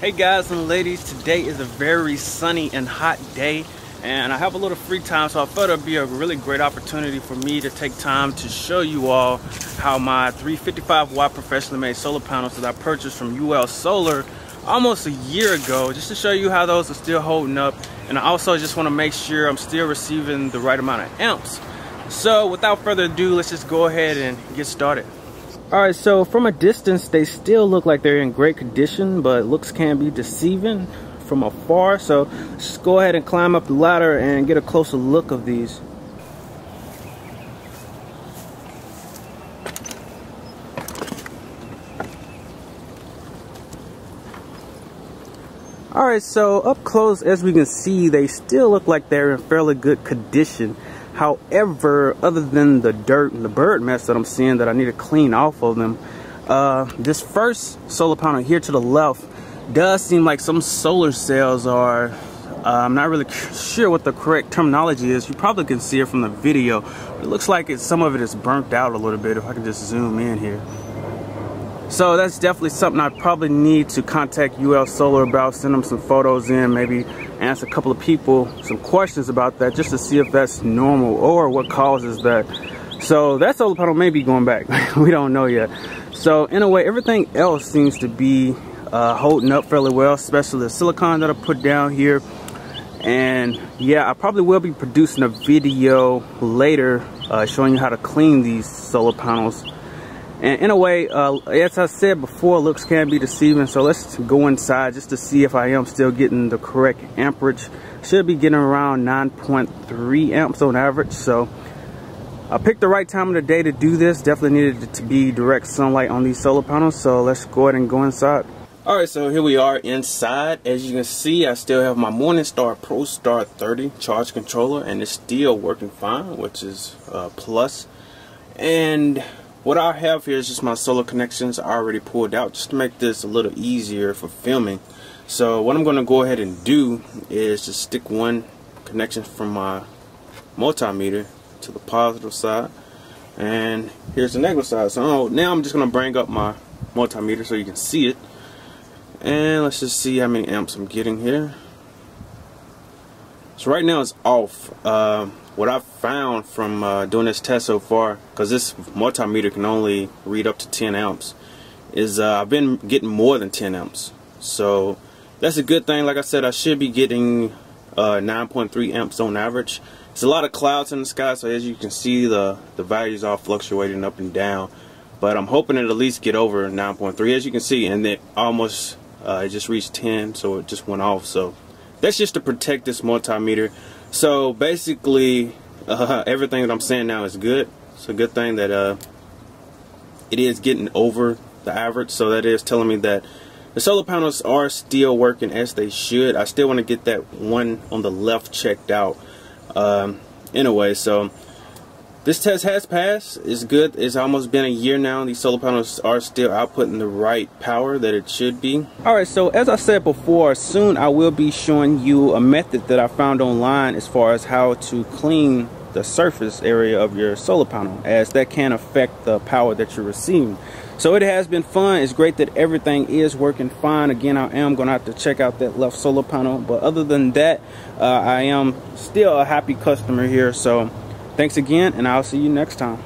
Hey guys and ladies, today is a very sunny and hot day and I have a little free time so I thought it'd be a really great opportunity for me to take time to show you all how my 355 watt professionally made solar panels that I purchased from UL Solar almost a year ago just to show you how those are still holding up and I also just want to make sure I'm still receiving the right amount of amps. So without further ado, let's just go ahead and get started. All right, so from a distance, they still look like they're in great condition, but looks can be deceiving from afar. So let's just go ahead and climb up the ladder and get a closer look of these. All right, so up close, as we can see, they still look like they're in fairly good condition. However, other than the dirt and the bird mess that I'm seeing that I need to clean off of them, uh, this first solar panel here to the left does seem like some solar cells are, uh, I'm not really sure what the correct terminology is. You probably can see it from the video. It looks like it, some of it is burnt out a little bit if I can just zoom in here. So that's definitely something I probably need to contact UL Solar about, send them some photos in, maybe ask a couple of people some questions about that just to see if that's normal or what causes that. So that solar panel may be going back. we don't know yet. So in a way, everything else seems to be uh, holding up fairly well, especially the silicon that I put down here. And yeah, I probably will be producing a video later uh, showing you how to clean these solar panels and in a way, uh, as I said before, looks can be deceiving. So let's go inside just to see if I am still getting the correct amperage. Should be getting around 9.3 amps on average. So I picked the right time of the day to do this. Definitely needed to be direct sunlight on these solar panels. So let's go ahead and go inside. All right, so here we are inside. As you can see, I still have my Morningstar ProStar 30 charge controller and it's still working fine, which is uh, plus. And what I have here is just my solar connections I already pulled out just to make this a little easier for filming. So what I'm going to go ahead and do is just stick one connection from my multimeter to the positive side and here's the negative side. So oh, now I'm just going to bring up my multimeter so you can see it and let's just see how many amps I'm getting here. So right now it's off. Um, what I've found from uh, doing this test so far, because this multimeter can only read up to 10 amps, is uh, I've been getting more than 10 amps. So that's a good thing. Like I said, I should be getting uh, 9.3 amps on average. It's a lot of clouds in the sky, so as you can see, the, the values are fluctuating up and down. But I'm hoping it at least get over 9.3, as you can see, and it almost, uh, it just reached 10, so it just went off. So that's just to protect this multimeter. So basically, uh, everything that I'm saying now is good. It's a good thing that uh, it is getting over the average. So that is telling me that the solar panels are still working as they should. I still want to get that one on the left checked out. Um, anyway, so this test has passed. It's good. It's almost been a year now. These solar panels are still outputting the right power that it should be. Alright, so as I said before, soon I will be showing you a method that I found online as far as how to clean the surface area of your solar panel as that can affect the power that you're receiving. So it has been fun. It's great that everything is working fine. Again, I am going to have to check out that left solar panel. But other than that, uh, I am still a happy customer here. So Thanks again, and I'll see you next time.